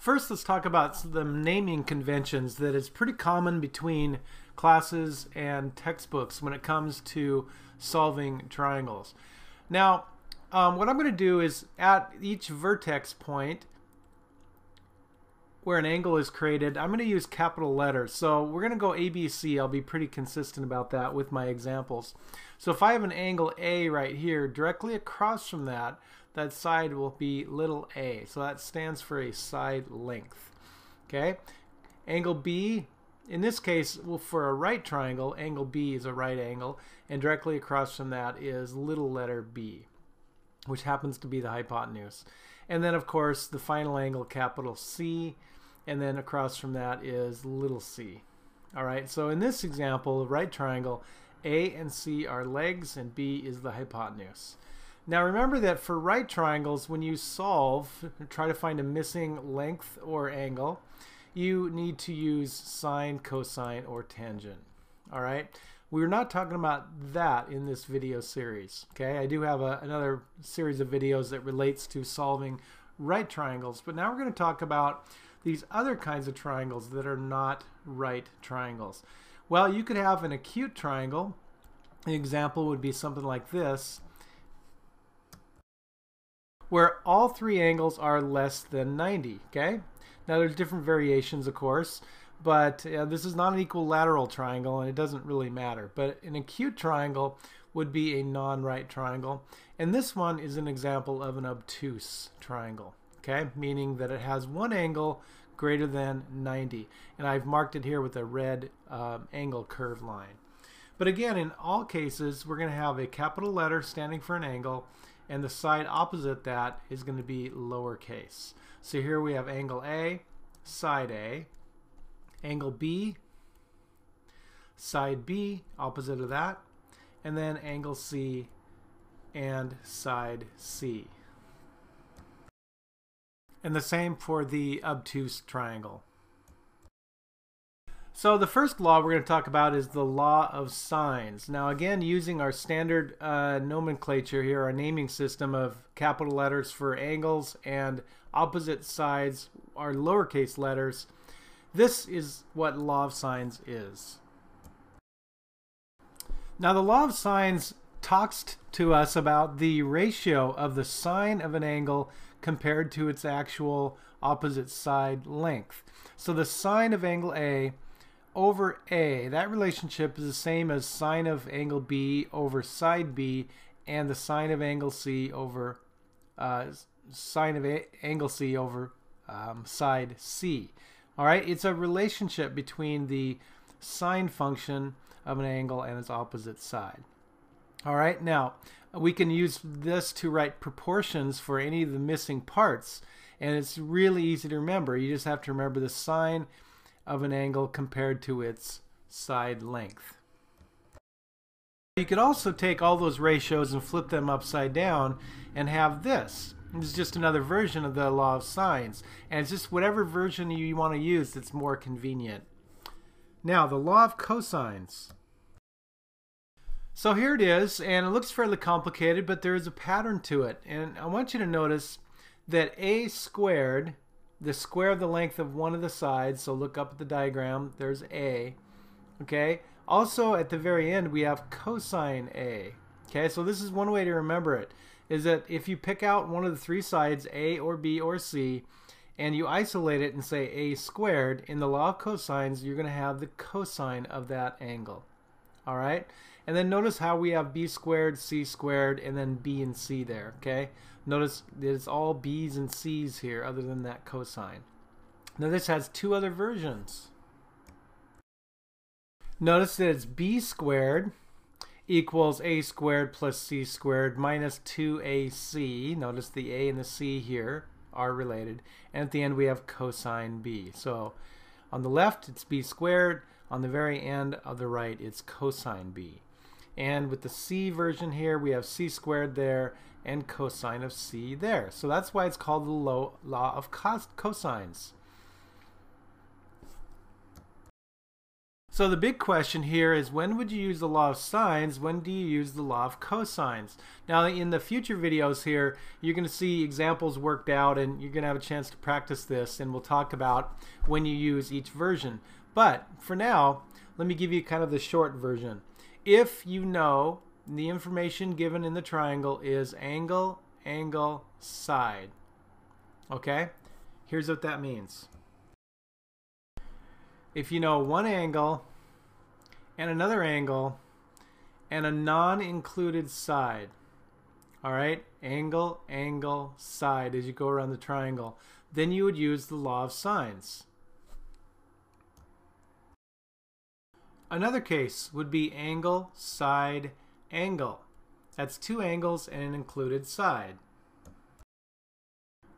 First, let's talk about the naming conventions that is pretty common between classes and textbooks when it comes to solving triangles. Now, um, what I'm going to do is at each vertex point where an angle is created, I'm going to use capital letters. So we're going to go ABC. I'll be pretty consistent about that with my examples. So if I have an angle A right here, directly across from that, that side will be little a. So that stands for a side length. Okay. Angle B, in this case, well, for a right triangle, angle B is a right angle, and directly across from that is little letter b, which happens to be the hypotenuse. And then, of course, the final angle, capital C, and then across from that is little c. All right, so in this example, right triangle, A and C are legs, and B is the hypotenuse. Now remember that for right triangles, when you solve, try to find a missing length or angle, you need to use sine, cosine, or tangent. All right. We're not talking about that in this video series. Okay, I do have a, another series of videos that relates to solving right triangles, but now we're going to talk about these other kinds of triangles that are not right triangles. Well, you could have an acute triangle. An example would be something like this, where all three angles are less than 90, okay? Now there's different variations, of course, but uh, this is not an equilateral triangle and it doesn't really matter. But an acute triangle would be a non-right triangle. And this one is an example of an obtuse triangle, okay? Meaning that it has one angle greater than 90. And I've marked it here with a red um, angle curve line. But again, in all cases, we're going to have a capital letter standing for an angle and the side opposite that is going to be lowercase. So here we have angle A, side A, angle B, side B, opposite of that, and then angle C and side C. And the same for the obtuse triangle. So the first law we're going to talk about is the law of sines. Now again, using our standard uh, nomenclature here, our naming system of capital letters for angles and opposite sides are lowercase letters, this is what law of sines is. Now the law of sines talks to us about the ratio of the sine of an angle compared to its actual opposite side length. So the sine of angle A over A, that relationship is the same as sine of angle B over side B and the sine of angle C over uh, sine of a angle C over um, side C. All right, it's a relationship between the sine function of an angle and its opposite side. All right, now we can use this to write proportions for any of the missing parts, and it's really easy to remember. You just have to remember the sine of an angle compared to its side length. You could also take all those ratios and flip them upside down and have this. This is just another version of the law of sines. And it's just whatever version you want to use that's more convenient. Now, the law of cosines. So here it is, and it looks fairly complicated, but there is a pattern to it. And I want you to notice that a squared the square of the length of one of the sides. So look up at the diagram. There's A. Okay. Also at the very end we have cosine A. Okay. So this is one way to remember it. Is that if you pick out one of the three sides, A or B or C, and you isolate it and say A squared, in the law of cosines, you're going to have the cosine of that angle. All right. And then notice how we have b squared, c squared, and then b and c there, okay? Notice it's all b's and c's here other than that cosine. Now this has two other versions. Notice that it's b squared equals a squared plus c squared minus 2ac. Notice the a and the c here are related. And at the end we have cosine b. So on the left it's b squared. On the very end of the right it's cosine b. And with the c version here, we have c squared there and cosine of c there. So that's why it's called the law of cos cosines. So the big question here is when would you use the law of sines? When do you use the law of cosines? Now in the future videos here, you're going to see examples worked out and you're going to have a chance to practice this and we'll talk about when you use each version. But for now, let me give you kind of the short version. If you know the information given in the triangle is angle, angle, side. Okay? Here's what that means if you know one angle and another angle and a non-included side all right angle angle side as you go around the triangle then you would use the law of sines another case would be angle side angle that's two angles and an included side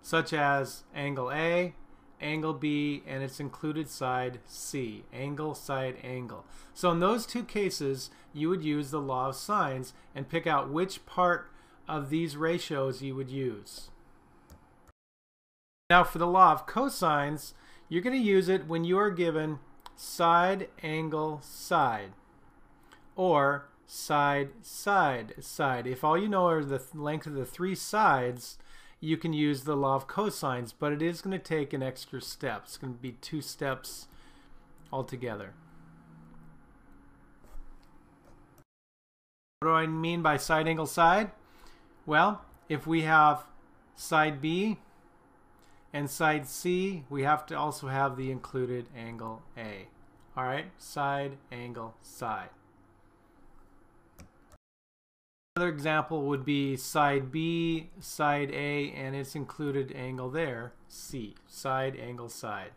such as angle A angle B, and its included side C. Angle, side, angle. So in those two cases, you would use the law of sines and pick out which part of these ratios you would use. Now for the law of cosines, you're going to use it when you are given side, angle, side, or side, side, side. If all you know are the length of the three sides, you can use the law of cosines, but it is going to take an extra step. It's going to be two steps altogether. What do I mean by side angle side? Well, if we have side B and side C, we have to also have the included angle A. All right, side, angle, side. Another example would be side B, side A, and its included angle there, C, side, angle, side.